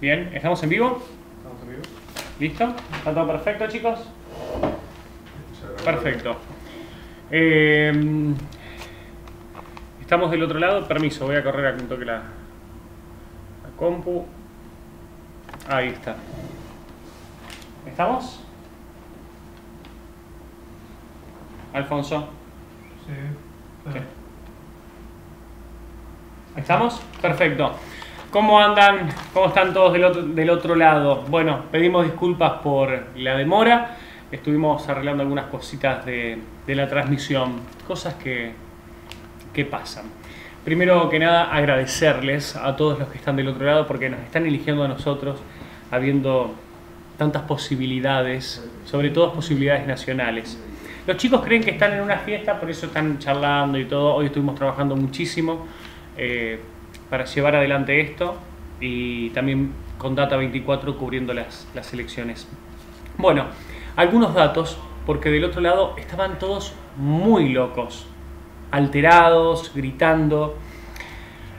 Bien, ¿estamos en vivo? Estamos en vivo. ¿Listo? ¿Está todo perfecto, chicos? Perfecto. Eh, estamos del otro lado. Permiso, voy a correr a que toque la, la compu. Ahí está. ¿Estamos? Alfonso. Sí. Sí. ¿Estamos? Perfecto. ¿Cómo andan? ¿Cómo están todos del otro, lado? Bueno, pedimos disculpas por la demora. Estuvimos arreglando algunas cositas de, de la transmisión. Cosas que, que pasan. Primero que nada, agradecerles a todos los que están del otro lado porque nos están eligiendo a nosotros, habiendo tantas posibilidades, sobre todo posibilidades nacionales. Los chicos creen que están en una fiesta, por eso están charlando y todo. Hoy estuvimos trabajando muchísimo eh, para llevar adelante esto y también con Data 24 cubriendo las, las elecciones. Bueno, algunos datos, porque del otro lado estaban todos muy locos, alterados, gritando.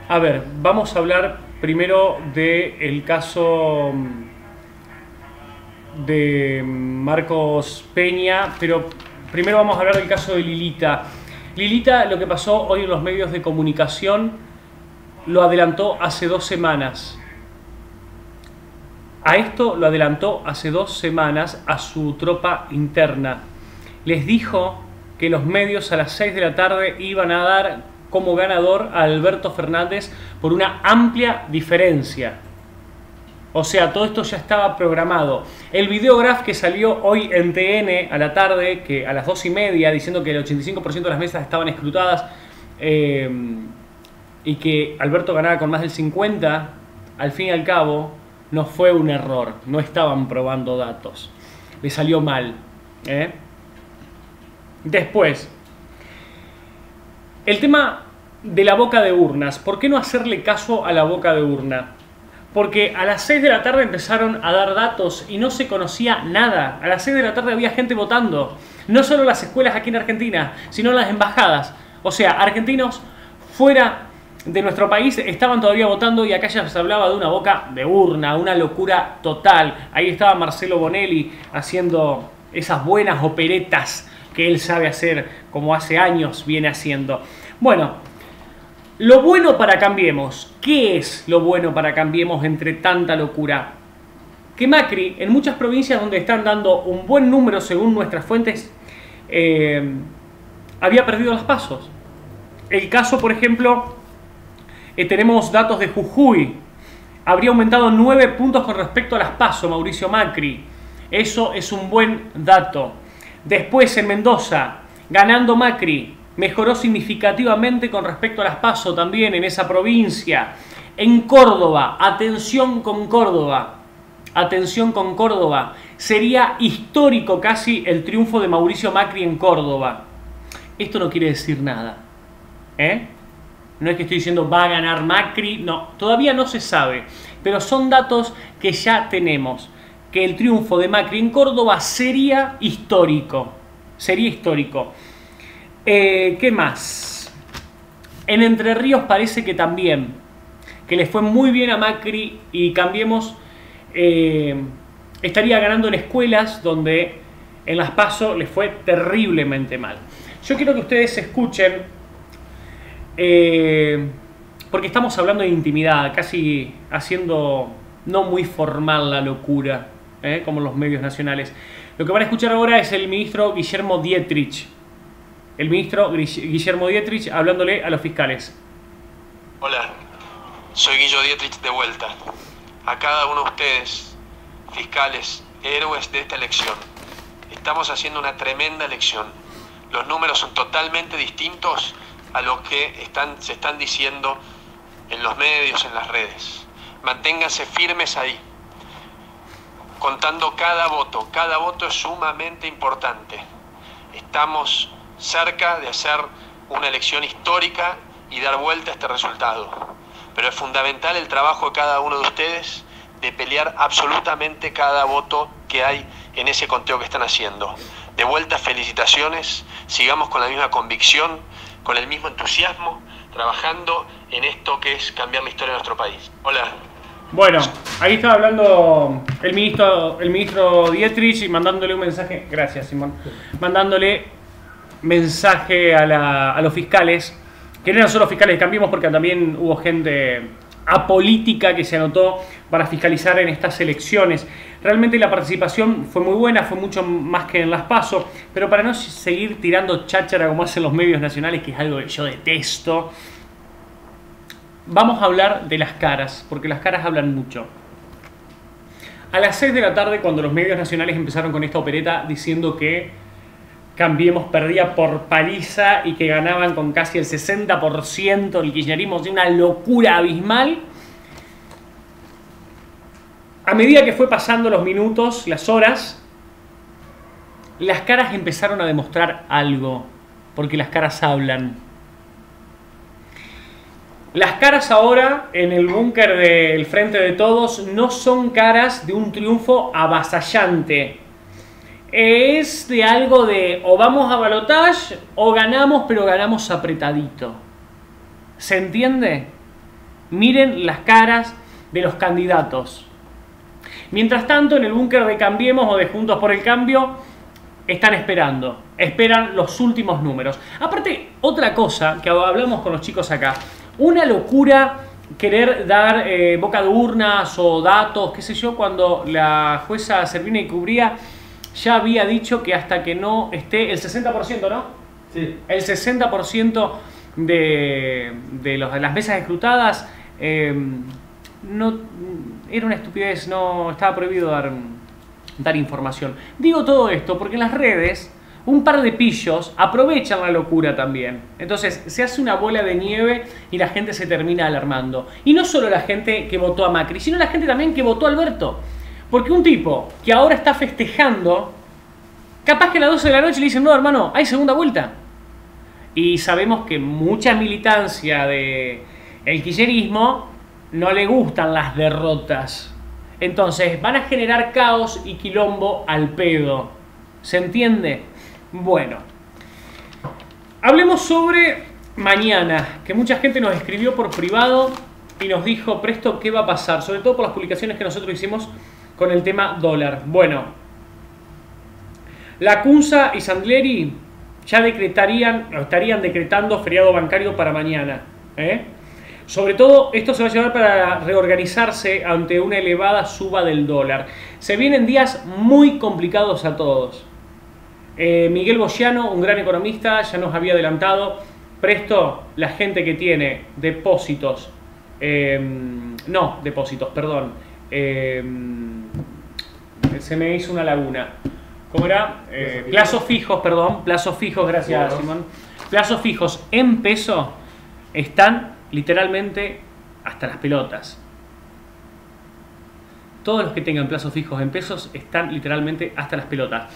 A ver, vamos a hablar primero del caso de Marcos Peña, pero primero vamos a hablar del caso de Lilita. Lilita, lo que pasó hoy en los medios de comunicación, lo adelantó hace dos semanas. A esto lo adelantó hace dos semanas a su tropa interna. Les dijo que los medios a las 6 de la tarde iban a dar como ganador a Alberto Fernández por una amplia diferencia. O sea, todo esto ya estaba programado. El videograf que salió hoy en TN a la tarde, que a las 2 y media, diciendo que el 85% de las mesas estaban escrutadas eh, y que Alberto ganaba con más del 50%, al fin y al cabo, no fue un error. No estaban probando datos. Le salió mal. ¿eh? Después, el tema de la boca de urnas. ¿Por qué no hacerle caso a la boca de urna? Porque a las 6 de la tarde empezaron a dar datos y no se conocía nada. A las 6 de la tarde había gente votando. No solo las escuelas aquí en Argentina, sino las embajadas. O sea, argentinos fuera de nuestro país estaban todavía votando y acá ya se hablaba de una boca de urna, una locura total. Ahí estaba Marcelo Bonelli haciendo esas buenas operetas que él sabe hacer como hace años viene haciendo. Bueno, lo bueno para Cambiemos. ¿Qué es lo bueno para Cambiemos entre tanta locura? Que Macri, en muchas provincias donde están dando un buen número según nuestras fuentes, eh, había perdido los pasos. El caso, por ejemplo, eh, tenemos datos de Jujuy. Habría aumentado 9 puntos con respecto a las pasos, Mauricio Macri. Eso es un buen dato. Después en Mendoza, ganando Macri, mejoró significativamente con respecto a las PASO también en esa provincia. En Córdoba, atención con Córdoba, atención con Córdoba, sería histórico casi el triunfo de Mauricio Macri en Córdoba. Esto no quiere decir nada. ¿eh? No es que estoy diciendo va a ganar Macri, no, todavía no se sabe, pero son datos que ya tenemos que el triunfo de Macri en Córdoba sería histórico. Sería histórico. Eh, ¿Qué más? En Entre Ríos parece que también, que les fue muy bien a Macri y cambiemos, eh, estaría ganando en escuelas donde en las PASO les fue terriblemente mal. Yo quiero que ustedes escuchen, eh, porque estamos hablando de intimidad, casi haciendo no muy formal la locura, ¿eh? como los medios nacionales. Lo que van a escuchar ahora es el ministro Guillermo Dietrich. El ministro Guillermo Dietrich hablándole a los fiscales. Hola, soy Guillo Dietrich de vuelta. A cada uno de ustedes, fiscales, héroes de esta elección. Estamos haciendo una tremenda elección. Los números son totalmente distintos a lo que se están diciendo en los medios, en las redes. Manténganse firmes ahí contando cada voto. Cada voto es sumamente importante. Estamos cerca de hacer una elección histórica y dar vuelta a este resultado. Pero es fundamental el trabajo de cada uno de ustedes de pelear absolutamente cada voto que hay en ese conteo que están haciendo. De vuelta, felicitaciones, sigamos con la misma convicción, con el mismo entusiasmo, trabajando en esto que es cambiar la historia de nuestro país. Hola, Bueno, ahí estaba hablando el ministro, el ministro Dietrich y mandándole un mensaje, gracias Simón, mandándole mensaje a, la- a los fiscales, que no eran solo fiscales de Cambiemos porque también hubo gente apolítica que se anotó para fiscalizar en estas elecciones. Realmente la participación fue muy buena, fue mucho más que en las PASO, pero para no seguir tirando cháchara como hacen los medios nacionales, que es algo que yo detesto, vamos a hablar de las caras, porque las caras hablan mucho. A las 6 de la tarde, cuando los medios nacionales empezaron con esta opereta diciendo que Cambiemos perdía por paliza y que ganaban con casi el 60% el kirchnerismo, de una locura abismal. A medida que fue pasando los minutos, las horas, las caras empezaron a demostrar algo, porque las caras hablan. Las caras ahora en el búnker del Frente de Todos no son caras de un triunfo avasallante. Es de algo de o vamos a balotage o ganamos, pero ganamos apretadito. ¿Se entiende? Miren las caras de los candidatos. Mientras tanto, en el búnker de Cambiemos o de Juntos por el Cambio, están esperando. Esperan los últimos números. Aparte, otra cosa que hablamos con los chicos acá. Una locura querer dar eh, boca de urnas o datos, qué sé yo, cuando la jueza Servina y Cubría ya había dicho que hasta que no esté el 60%, ¿no? Sí. El 60% de, de, los- de las mesas escrutadas eh, no, era una estupidez, no estaba prohibido dar, dar información. Digo todo esto porque en las redes un par de pillos aprovechan la locura también. Entonces se hace una bola de nieve y la gente se termina alarmando. Y no solo la gente que votó a Macri, sino la gente también que votó a Alberto. Porque un tipo que ahora está festejando, capaz que a las 12 de la noche le dicen, no hermano, hay segunda vuelta. Y sabemos que mucha militancia de el no le gustan las derrotas. Entonces van a generar caos y quilombo al pedo. ¿Se entiende? Bueno. Hablemos sobre mañana, que mucha gente nos escribió por privado y nos dijo, Presto, ¿qué va a pasar? Sobre todo por las publicaciones que nosotros hicimos con el tema dólar. Bueno, la CUNSA y Sandleri ya decretarían, o estarían decretando feriado bancario para mañana. ¿eh? Sobre todo, esto se va a llevar para reorganizarse ante una elevada suba del dólar. Se vienen días muy complicados a todos. Eh, Miguel Bogiano, un gran economista, ya nos había adelantado. Presto, la gente que tiene depósitos, eh, no, depósitos, perdón, se me hizo una laguna. ¿Cómo era? Eh, plazos fijos, perdón, plazos fijos, gracias Bueno. Simón. Plazos fijos en peso están literalmente hasta las pelotas. Todos los que tengan plazos fijos en pesos están literalmente hasta las pelotas.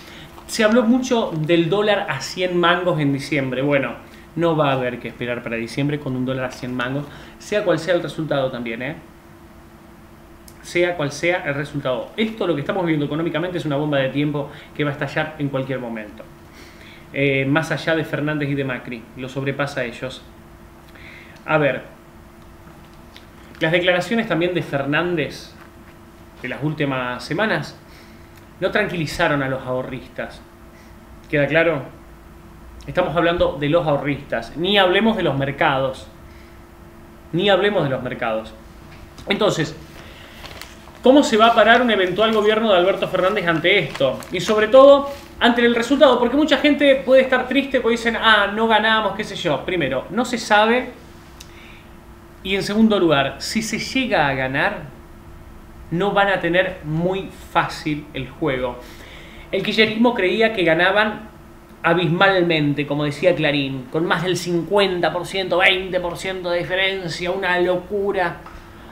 Se habló mucho del dólar a 100 mangos en diciembre. Bueno, no va a haber que esperar para diciembre con un dólar a 100 mangos, sea cual sea el resultado también, ¿eh? Sea cual sea el resultado. Esto, lo que estamos viviendo económicamente, es una bomba de tiempo que va a estallar en cualquier momento. Eh, más allá de Fernández y de Macri, lo sobrepasa a ellos. A ver, las declaraciones también de Fernández de las últimas semanas no tranquilizaron a los ahorristas. ¿Queda claro? Estamos hablando de los ahorristas, ni hablemos de los mercados. Ni hablemos de los mercados. Entonces, ¿cómo se va a parar un eventual gobierno de Alberto Fernández ante esto? Y sobre todo, ante el resultado, porque mucha gente puede estar triste porque dicen, ah, no ganamos, qué sé yo. Primero, no se sabe. Y en segundo lugar, si se llega a ganar, no van a tener muy fácil el juego. El kirchnerismo creía que ganaban abismalmente, como decía Clarín, con más del 50%, 20% de diferencia, una locura.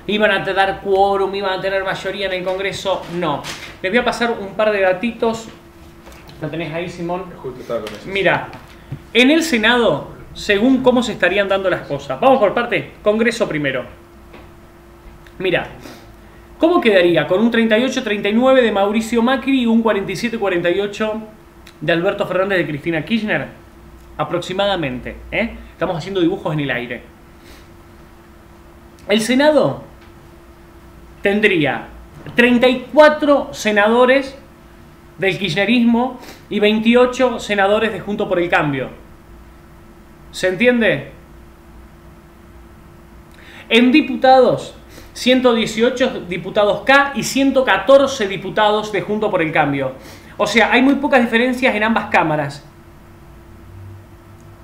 Iban a dar quórum, iban a tener mayoría en el Congreso. No. Les voy a pasar un par de datitos. ¿Lo tenés ahí, Simón? Mira, en el Senado, según cómo se estarían dando las cosas. Vamos por parte, Congreso primero. Mira, ¿cómo quedaría? Con un 38-39 de Mauricio Macri y un 47-48 de Alberto Fernández de Cristina Kirchner. Aproximadamente. ¿eh? Estamos haciendo dibujos en el aire. El Senado tendría 34 senadores del kirchnerismo y 28 senadores de Junto por el Cambio. ¿Se entiende? En diputados, 118 diputados K y 114 diputados de Junto por el Cambio. O sea, hay muy pocas diferencias en ambas cámaras.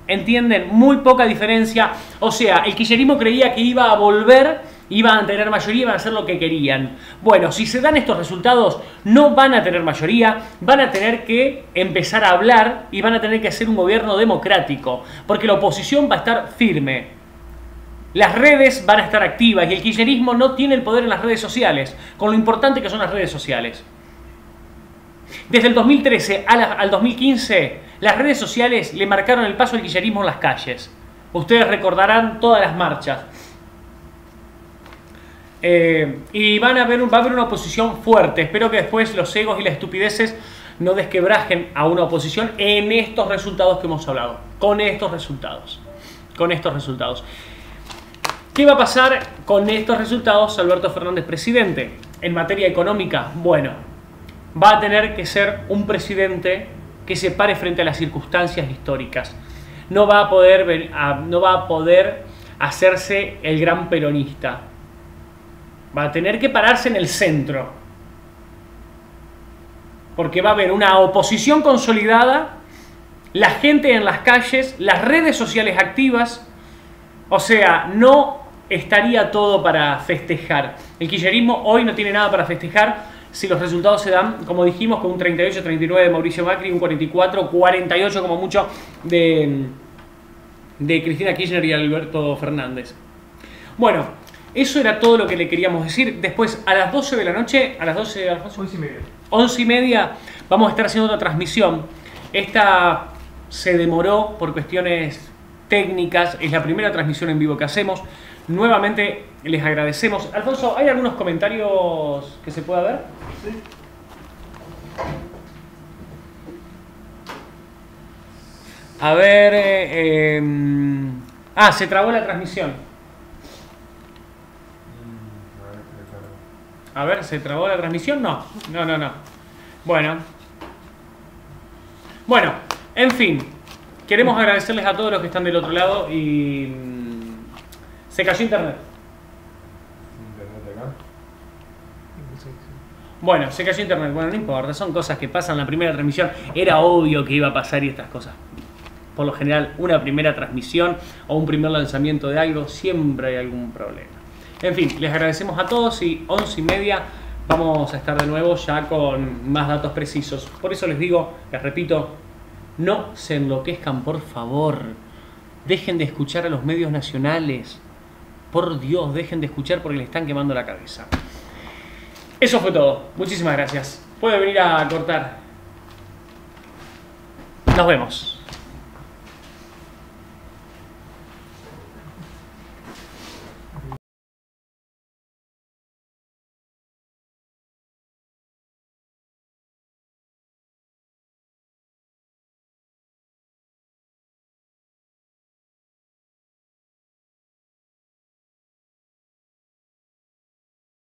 ¿Entienden? Muy poca diferencia. O sea, el kirchnerismo creía que iba a volver iban a tener mayoría, iban a hacer lo que querían. Bueno, si se dan estos resultados, no van a tener mayoría, van a tener que empezar a hablar y van a tener que hacer un gobierno democrático, porque la oposición va a estar firme. Las redes van a estar activas y el kirchnerismo no tiene el poder en las redes sociales, con lo importante que son las redes sociales. Desde el 2013 al 2015, las redes sociales le marcaron el paso al kirchnerismo en las calles. Ustedes recordarán todas las marchas. Eh, y van a ver, va a haber una oposición fuerte. Espero que después los egos y las estupideces no desquebrajen a una oposición en estos resultados que hemos hablado. Con estos resultados. Con estos resultados. ¿Qué va a pasar con estos resultados, Alberto Fernández presidente? En materia económica, bueno, va a tener que ser un presidente que se pare frente a las circunstancias históricas. No va a poder, no va a poder hacerse el gran peronista Va a tener que pararse en el centro. Porque va a haber una oposición consolidada, la gente en las calles, las redes sociales activas. O sea, no estaría todo para festejar. El kirchnerismo hoy no tiene nada para festejar si los resultados se dan, como dijimos, con un 38-39 de Mauricio Macri, un 44-48 como mucho de, de Cristina Kirchner y Alberto Fernández. Bueno, eso era todo lo que le queríamos decir. Después, a las 12 de la noche, a las 12, a 11 y media. 11 y media, vamos a estar haciendo otra transmisión. Esta se demoró por cuestiones técnicas, es la primera transmisión en vivo que hacemos. Nuevamente les agradecemos. Alfonso, ¿hay algunos comentarios que se pueda ver? Sí. A ver, eh, em, ah, se trabó la transmisión. A ver, ¿se trabó la transmisión? No, no, no, no. Bueno. Bueno, en fin. Queremos agradecerles a todos los que están del otro lado y... Mm, se cayó internet. ¿Internet acá? Bueno, se cayó internet. Bueno, no importa, son cosas que pasan. La primera transmisión era obvio que iba a pasar y estas cosas. Por lo general, una primera transmisión o un primer lanzamiento de algo, siempre hay algún problema. En fin, les agradecemos a todos y once y media vamos a estar de nuevo ya con más datos precisos. Por eso les digo, les repito, no se enloquezcan, por favor. Dejen de escuchar a los medios nacionales. Por Dios, dejen de escuchar porque le están quemando la cabeza. Eso fue todo. Muchísimas gracias. Puede venir a cortar. Nos vemos.